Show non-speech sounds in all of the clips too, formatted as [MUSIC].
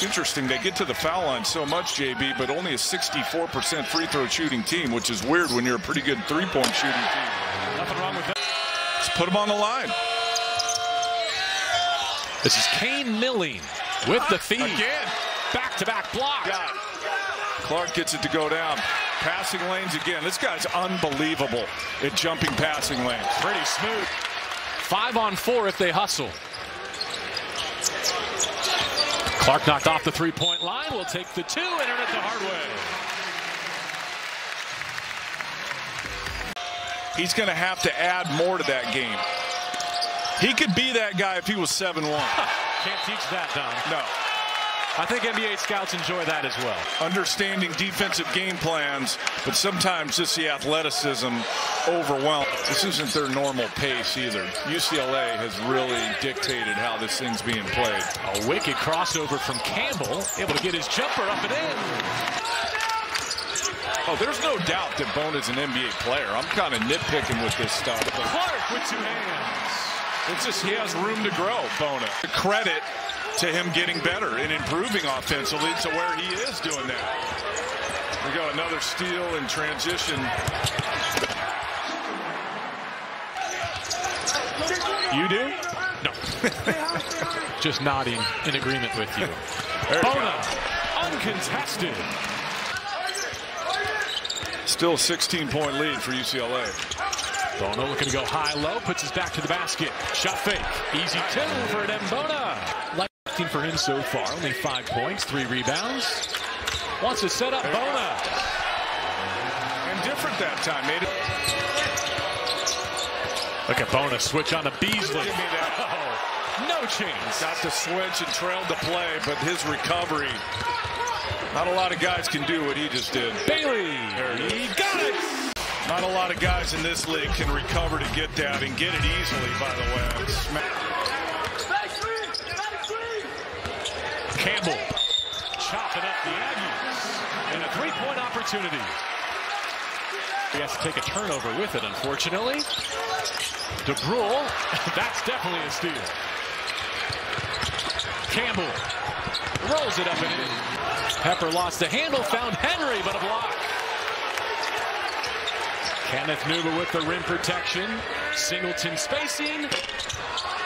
It's interesting. They get to the foul line so much, JB, but only a 64% free throw shooting team, which is weird when you're a pretty good three-point shooting team. Nothing wrong with that. Let's put them on the line. This is Kane Milling with the feed. Again. Back-to-back block. Got it. Clark gets it to go down. Passing lanes again. This guy's unbelievable at jumping passing lanes. Pretty smooth. Five on four if they hustle. Clark knocked off the three-point line. Will take the two and earn it the hard way. He's going to have to add more to that game. He could be that guy if he was 7-1. [LAUGHS] Can't teach that, Don. No. I think NBA scouts enjoy that as well. Understanding defensive game plans, but sometimes just the athleticism overwhelm. This isn't their normal pace either. UCLA has really dictated how this thing's being played. A wicked crossover from Campbell, able to get his jumper up and in. Oh, there's no doubt that Bona's an NBA player. I'm kind of nitpicking with this stuff. But Clark with two hands. it's just he has room to grow, Bona. The credit to him getting better and improving offensively to where he is doing that. We got another steal in transition. You do? No. [LAUGHS] Just nodding in agreement with you. Bona, uncontested. Still 16-point lead for UCLA. Bona looking to go high-low, puts his back to the basket. Shot fake. Easy two for Adem Bona. 15 for him so far. Only five points, three rebounds. Wants to set up Bona. And different that time. Made it. Look at Bona switch on to Beasley. [LAUGHS] Oh, no chance. Got the switch and trailed the play, but his recovery. Not a lot of guys can do what he just did. Bailey. There he got it. Not a lot of guys in this league can recover to get that and get it easily, by the way. Campbell chopping up the Aggies. And a three-point opportunity. He has to take a turnover with it, unfortunately. DeBruhl, [LAUGHS] that's definitely a steal. Campbell rolls it up and in. Pepper lost the handle, found Henry, but a block. Kenneth Nwuba with the rim protection. Singleton spacing.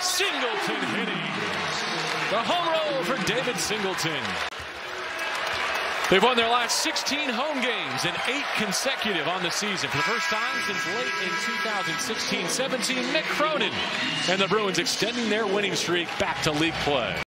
Singleton hitting. The home roll for David Singleton. They've won their last 16 home games and eight consecutive on the season. For the first time since late in 2016-17, Mick Cronin and the Bruins extending their winning streak back to league play.